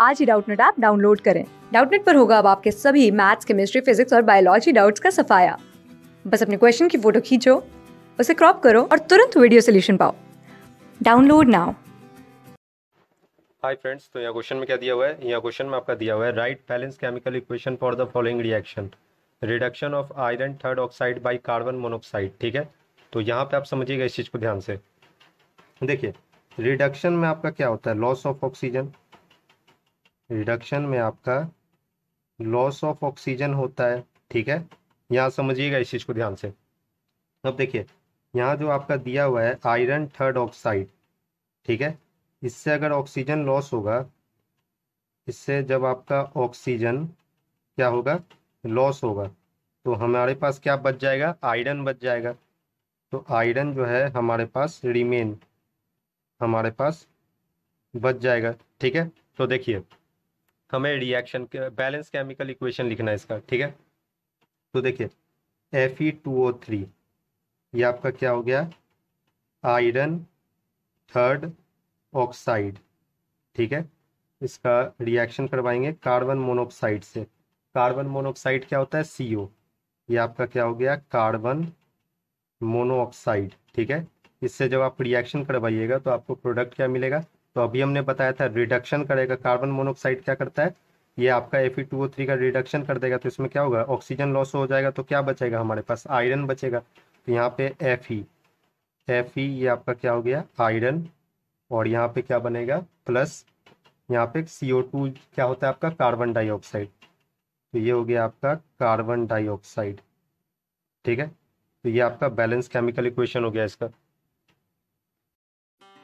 आज ही Doubtnut app download करें। डाउटनेट पर होगा अब आपके सभी मैथ्स, केमिस्ट्री, फिजिक्स और बायोलॉजी डाउट्स का सफाया। बस अपने क्वेश्चन की फ़ोटो खींचो, उसे क्रॉप करो और तुरंत वीडियो सोल्यूशन पाओ। Download now. हाय फ्रेंड्स तो यहाँ क्वेश्चन में क्या दिया हुआ है? यहाँ क्वेश्चन में आपका दिया हुआ है write balance chemical equation for the following reaction reduction of iron third oxide by carbon monoxide ठीक है? तो यहाँ पे आप समझिएगा इस चीज़ को ध्यान से। देखिए रिडक्शन में आपका क्या होता है? लॉस ऑफ़ ऑक्सीजन रिडक्शन में आपका लॉस ऑफ़ ऑक्सीजन होता है, ठीक है? यहाँ समझिएगा इस चीज़ को ध्यान से। अब देखिए, यहाँ जो आपका दिया हुआ है आयरन थर्ड ऑक्साइड ठीक है? इससे अगर ऑक्सीजन लॉस होगा, इससे जब आपका ऑक्सीजन क्या होगा? लॉस होगा। तो हमारे पास क्या बच जाएगा? आयरन बच जाएगा। तो आयरन जो है, हमारे पास रिमेन हमारे पास बच जाएगा, ठीक है? तो देखिए हमें रिएक्शन बैलेंस केमिकल इक्वेशन लिखना है इसका, ठीक है? तो देखिए F E two O three ये आपका क्या हो गया? आयरन थर्ड ऑक्साइड ठीक है? इसका रिएक्शन करवाएँगे कार्बन मोनोक्साइड से। कार्बन मोनोक्साइड क्या होता है? सी ओ ये आपका क्या हो गया? कार्बन मोनोऑक्साइड ठीक है? इससे जब आप रिएक्शन करवाइएगा तो आपको प्रोडक्ट क्या मिलेगा? तो अभी हमने बताया था रिडक्शन करेगा। कार्बन मोनोऑक्साइड क्या करता है? ये आपका एफ़ का रिडक्शन कर देगा तो इसमें क्या होगा? ऑक्सीजन लॉस हो जाएगा तो क्या बचेगा हमारे पास? आयरन बचेगा। तो यहाँ पे एफ़ ई एफ़ ई ये आपका क्या हो गया? आयरन और यहाँ पे क्या बनेगा? प्लस यहाँ पे सी क्या होता है आपका? कार्बन डाइऑक्साइड तो ये हो गया आपका कार्बन डाइऑक्साइड ठीक है? तो ये आपका बैलेंस केमिकल इक्वेशन हो गया इसका।